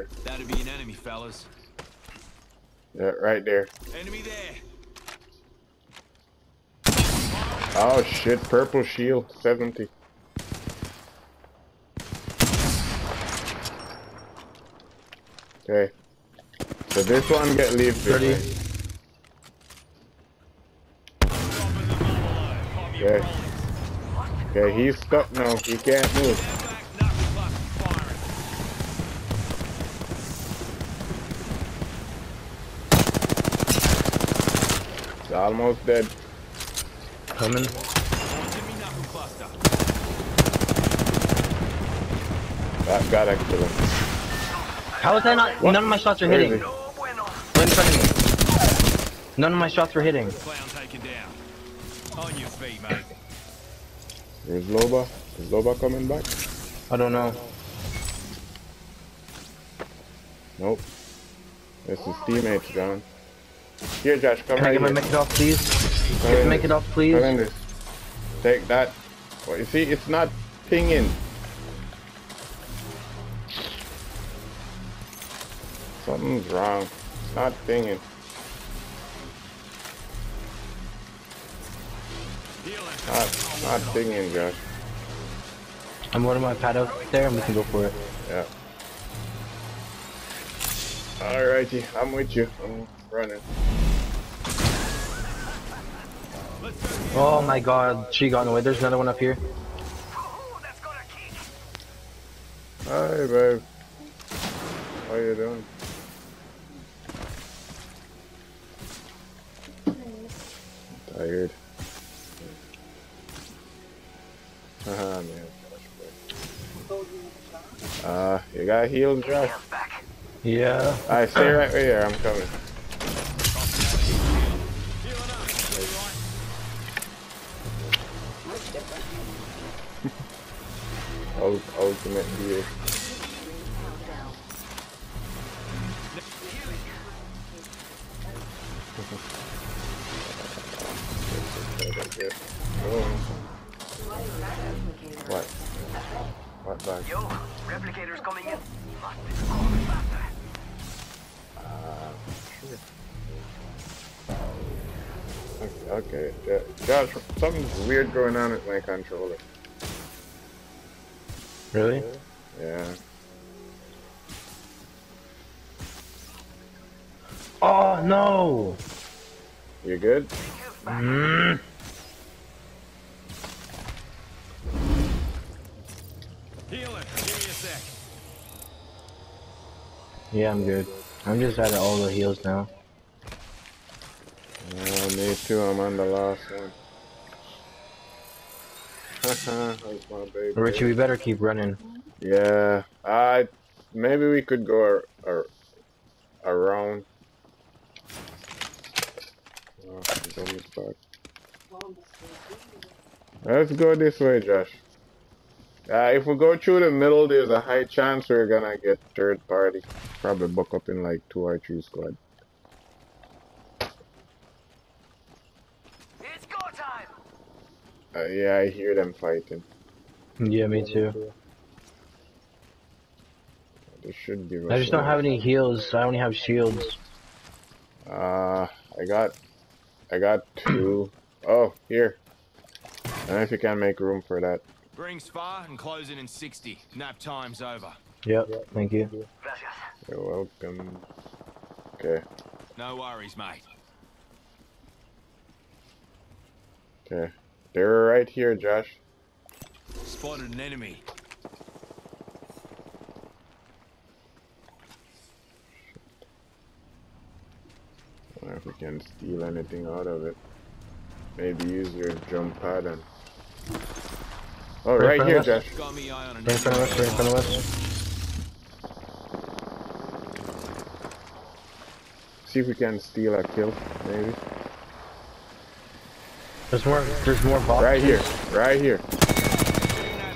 there. That'd be an enemy, fellas. Yeah, right there. Enemy there. Oh shit, purple shield, 70. Okay. So this one get leave this Ready? Okay. Okay, he's stuck now. He can't move. Almost dead. Coming. Give me. That gotta kill him. How is that not? None of my shots are hitting. Right in front of me. None of my shots were hitting. On your feet, mate. Where's Loba? Is Loba coming back? I don't know. Nope. This is teammates gone. Here, Josh, come Can I right get my here. make it off, please? Come make it off, please. Come in this. Take that. Well, you see, it's not pinging. Something's wrong. It's not pinging. Not, not pinging, Josh. I'm one of my pad out there and we can go for it. Yeah. Alrighty, I'm with you. I'm running. Oh my god, she got away. There's another one up here. Hi, babe. How you doing? Tired. Haha, man. Uh, you got healed, Josh? Yeah. Alright, stay right here. I'm coming. Ultimate heal. What? What? Yo, replicators coming in. Ah, okay, okay. Josh, something's weird going on with my controller. Really? Yeah. Oh no! You good? Mm. Healing. Give me a sec. Yeah, I'm good. I'm just out of all the heals now. Oh, me too. I'm on the last one. Haha, that's my baby. Richie, we better keep running. Yeah. I maybe we could go ar- ar- around. Oh, he's almost back. Let's go this way, Josh. Uh, if we go through the middle, there's a high chance we're gonna get third party. Probably buck up in like two or three squad. It's go time. Uh, yeah, I hear them fighting. Yeah, me too. There should be. I just don't have any heals. I only have shields. Uh, I got, I got two. Oh, here. I don't know if you can make room for that. Rings far and closing in 60. Nap time's over. Yep, thank you. You're welcome. Okay, No worries, mate. okay. They're right here, Josh. Spotted an enemy. I if we can steal anything out of it. Maybe use your jump pad and. Oh, Right right here, Josh. Got me eye on an Right in front of us, right in front of us. See if we can steal a kill, maybe. There's more, there's more boxes. Right here, right here.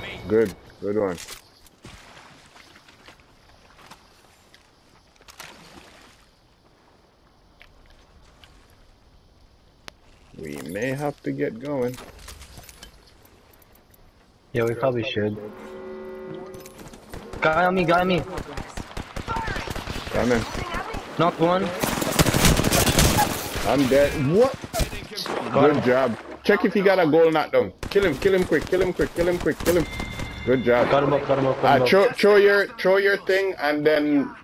Me. Good, good one. We may have to get going. Yeah, we probably should. Guy on me, guy on me. Coming. Knocked one. I'm dead. What? Good job. Check if he got a gold knockdown. Kill him, kill him quick, kill him quick, kill him quick, kill him. Good job. Got him up, got him up, got him Uh, up. throw, throw your throw your thing and then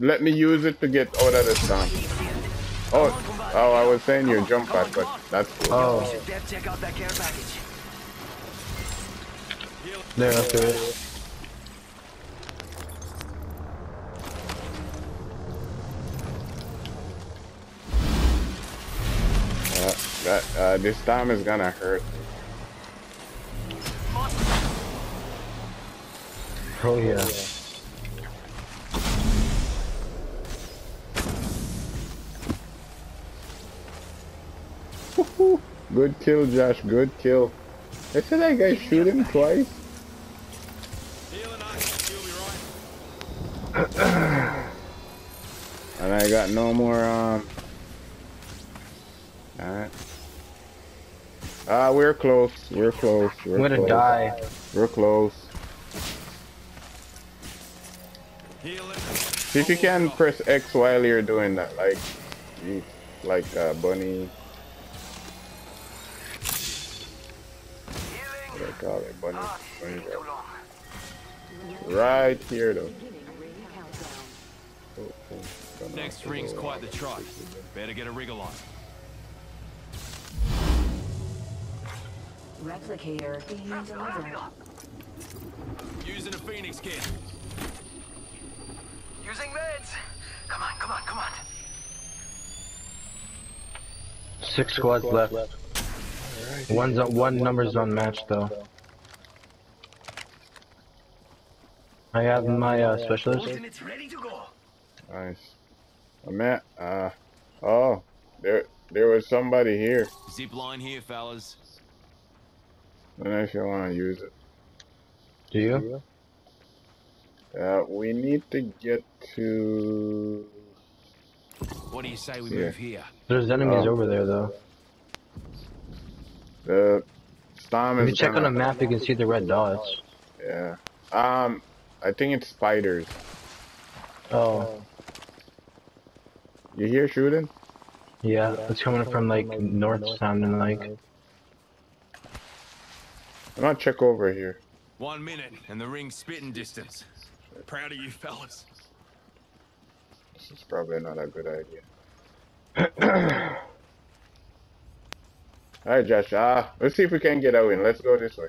let me use it to get out of the storm. Oh, oh, I was saying your jump pad, but that's cool. Oh, Should def check out that care package. there, okay. Uh, that uh, this time is gonna hurt. Oh yeah. Good kill, Josh. Good kill. I said that guy shoot him twice. Healing us. You'll be right. And I got no more, um... Alright. Ah, we're close. We're close. We're I'm gonna close. die. We're close. See if you can press X while you're doing that, like, like uh, bunny, what do I call it, bunny, bunny is taking too drop. long. Right here, though. Don't know. Next ring's quite the trot. Better get a wriggle on. Replicator being delivered. Using a phoenix kit. Using meds. Come on, come on, come on. Six squads left. One's on, one number's unmatched though. I have my uh, specialist. Ultimate's ready to go. Nice. I'm at, uh, oh, there, there was somebody here. Zip line here, fellas. I don't know if you want to use it. Do you? Uh, we need to get to, What do you say we Yeah. move here? There's enemies Oh. over there though. the storm If is you check on gonna- the map, you can see the red dots. Yeah. Um, I think it's spiders. Oh, You hear shooting? yeah. It's coming from like north sounding like. I'm gonna check over here. One minute and the ring's spitting distance. Proud of you, fellas. This is probably not a good idea. Alright, Josh. Ah, let's see if we can get out in. Let's go this way.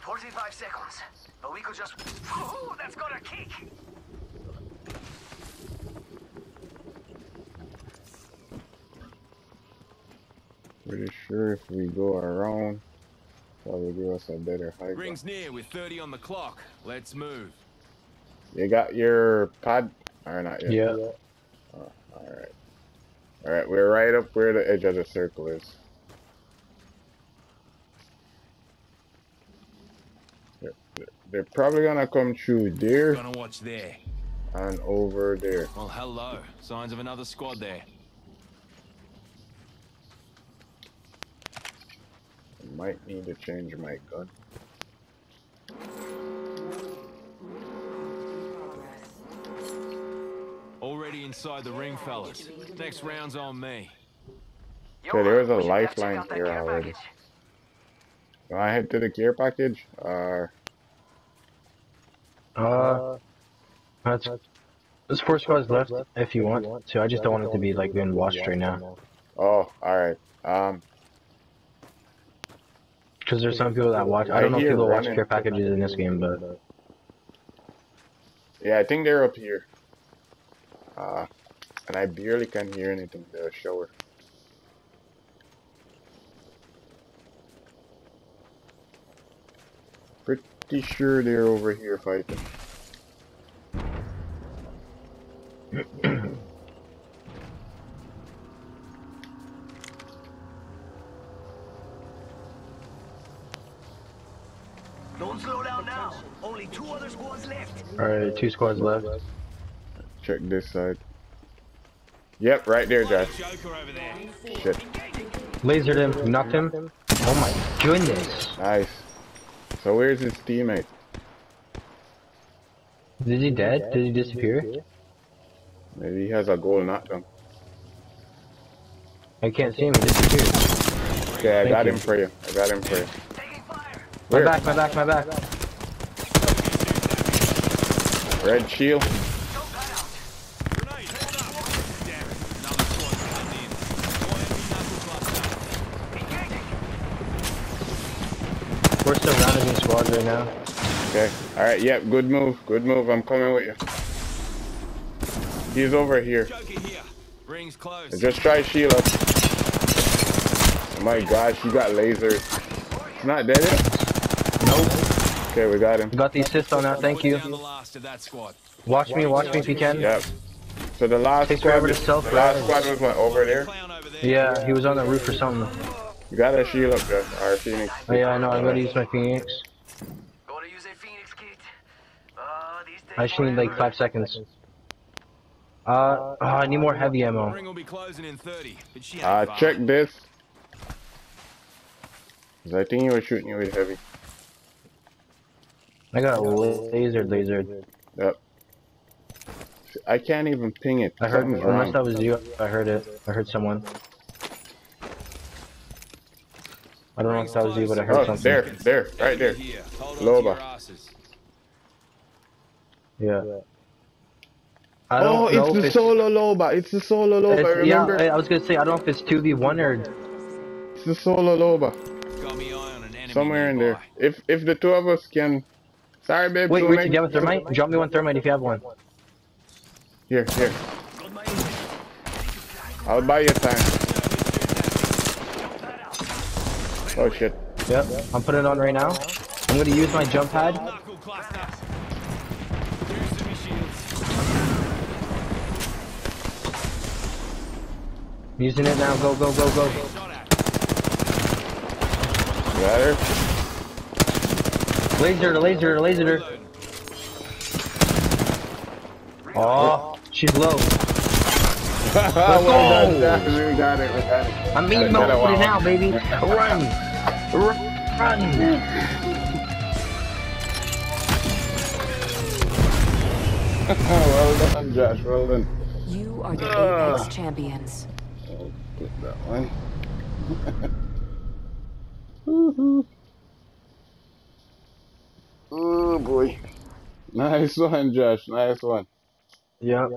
45 seconds. But we could just. Ooh, that's got a kick. Pretty sure if we go around, probably give us a better high ground. Ring's near with 30 on the clock. Let's move. You got your pad? Or not yet? Yeah. Oh, alright. Alright, we're right up where the edge of the circle is. They're, they're probably gonna come through there Gonna watch there. and over there. Well, hello. Signs of another squad there. Might need to change my gun. Already inside the ring, fellas. Next round's on me. Yo, Okay, there is a we should def check lifeline here already. package. I head to the gear package? Uh, Uh, that's there's four squads left if you want. So I just don't want it to be like being watched right now. oh, alright. Um, Because there's some people that watch. I don't know if people watch care packages in this game, but yeah, I think they're up here. Uh, and I barely can hear anything. The shower. Pretty sure they're over here fighting. Don't slow down now. Only two other squads left. all right, two squads left. Check this side. Yep, right there, Josh. There. Shit. Lasered him, knocked him. Oh my goodness! Nice. So where's his teammate? Is he dead? Did he disappear? Maybe he has a gold knockdown. I can't see him. He disappeared. Okay, I Thank got you. him for you. I got him for you. Taking. My Where? back, my back, my back. Red shield. Jump that out. Grenade, head up! Damn it, another squad coming in. More enemy knuckle cluster. Engaging. We're surrounding squads right now. Okay. Alright, yep, good move. Good move. I'm coming with you. He's over here. Rings close. Just try shield up. Oh my gosh, you got lasers. He's not dead yet? Nope. Okay, we got him. Got the assist on that. Thank you. down the last of that squad. Watch me, watch me if you can. Yep. So the last Takes squad, forever to the last squad was what, over there? Clown over there. Yeah, he was on the roof or something. You got a shield up, Jeff. Our Phoenix. Oh yeah, I know. I'm gonna use my phoenix. Gotta use a Phoenix kit. Uh, these days I just need like five seconds. Uh, oh, I need more heavy ammo. Ring will be closing in 30, but she ain't Uh, far. check this. 'Cause I think he was shooting you with heavy. I got a laser, laser. Yep. I can't even ping it. I heard, Something's unless wrong. that was you, I heard it. I heard someone. I don't know if that was you, but I heard Oh, something. there, there, right there. Here. Hold on Loba. to your asses. Yeah. I Oh, don't know it's if the it's, solo loba. It's the solo loba. it's- yeah, Remember? I, I was gonna say I don't know if it's two v one or It's the solo loba. Got me eye on an enemy Somewhere in nearby. there. If if the two of us can. Sorry, babe. wait, meg- Do you have a thermite? Drop me one thermite if you have one. Here, here. I'll buy you time. Oh shit. Yep. I'm putting it on right now. I'm gonna use my jump pad. Knuckle cluster. Use the shields. Using it now. Go, go, go, go. Got her. Laser, laser, laser. Reloading. Oh, she's low. well done, go. Josh. We got it. We got it. I'm mean Got it, mode wow. now, baby. Run, R- run. well done, Josh. Well done. You are the Ugh. Apex champions. Get that one. Woohoo. Oh boy. Nice one, Josh. Nice one. Yep.